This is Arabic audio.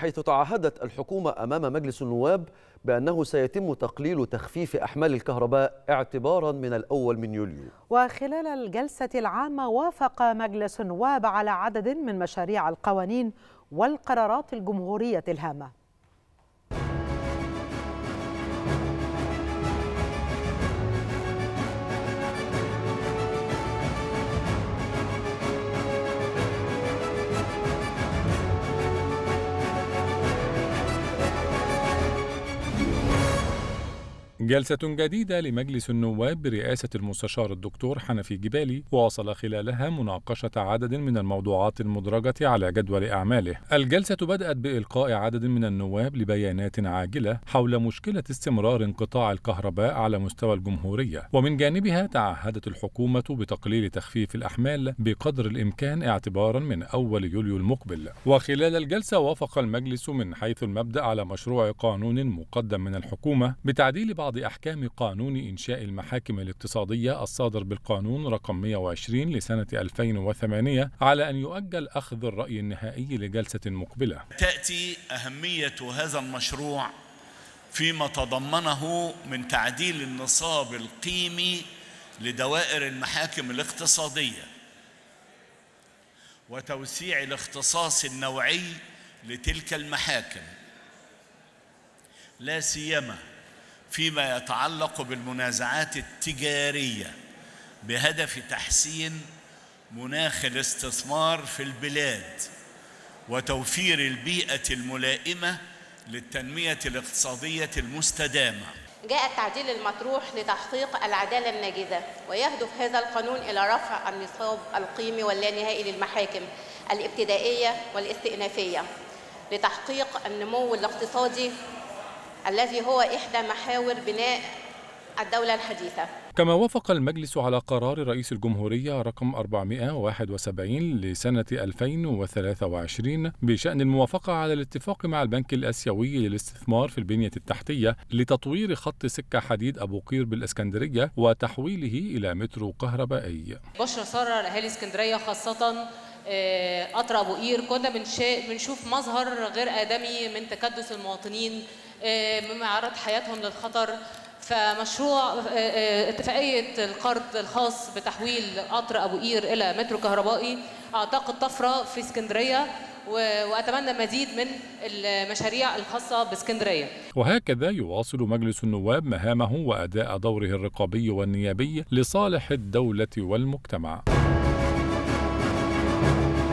حيث تعهدت الحكومة أمام مجلس النواب بأنه سيتم تقليل تخفيف أحمال الكهرباء اعتبارا من الأول من يوليو. وخلال الجلسة العامة وافق مجلس النواب على عدد من مشاريع القوانين والقرارات الجمهورية الهامة. جلسة جديدة لمجلس النواب برئاسة المستشار الدكتور حنفي جبالي واصل خلالها مناقشة عدد من الموضوعات المدرجة على جدول أعماله. الجلسة بدأت بإلقاء عدد من النواب لبيانات عاجلة حول مشكلة استمرار انقطاع الكهرباء على مستوى الجمهورية، ومن جانبها تعهدت الحكومة بتقليل تخفيف الأحمال بقدر الإمكان اعتبارا من أول يوليو المقبل. وخلال الجلسة وافق المجلس من حيث المبدأ على مشروع قانون مقدم من الحكومة بتعديل بعض بعض أحكام قانون إنشاء المحاكم الاقتصادية الصادر بالقانون رقم 120 لسنة 2008 على أن يؤجل أخذ الرأي النهائي لجلسة مقبلة. تأتي أهمية هذا المشروع فيما تضمنه من تعديل النصاب القيمي لدوائر المحاكم الاقتصادية وتوسيع الاختصاص النوعي لتلك المحاكم. لا سيما فيما يتعلق بالمنازعات التجارية بهدف تحسين مناخ الاستثمار في البلاد وتوفير البيئة الملائمة للتنمية الاقتصادية المستدامة. جاء التعديل المطروح لتحقيق العدالة الناجزة ويهدف هذا القانون إلى رفع النصاب القيمي واللانهائي للمحاكم الابتدائية والاستئنافية لتحقيق النمو الاقتصادي الذي هو إحدى محاور بناء الدولة الحديثة. كما وافق المجلس على قرار رئيس الجمهورية رقم 471 لسنة 2023 بشأن الموافقة على الاتفاق مع البنك الآسيوي للاستثمار في البنية التحتية لتطوير خط سكة حديد أبو قير بالإسكندرية وتحويله إلى مترو كهربائي. بشرى سارة لأهالي إسكندرية خاصة قطر ابو قير كنا بنشوف مظهر غير آدمي من تكدس المواطنين من معرض حياتهم للخطر فمشروع اتفاقية القرض الخاص بتحويل قطر أبو قير إلى مترو كهربائي أعتقد طفرة في اسكندرية وأتمنى مزيد من المشاريع الخاصة باسكندرية. وهكذا يواصل مجلس النواب مهامه وأداء دوره الرقابي والنيابي لصالح الدولة والمجتمع. Bye.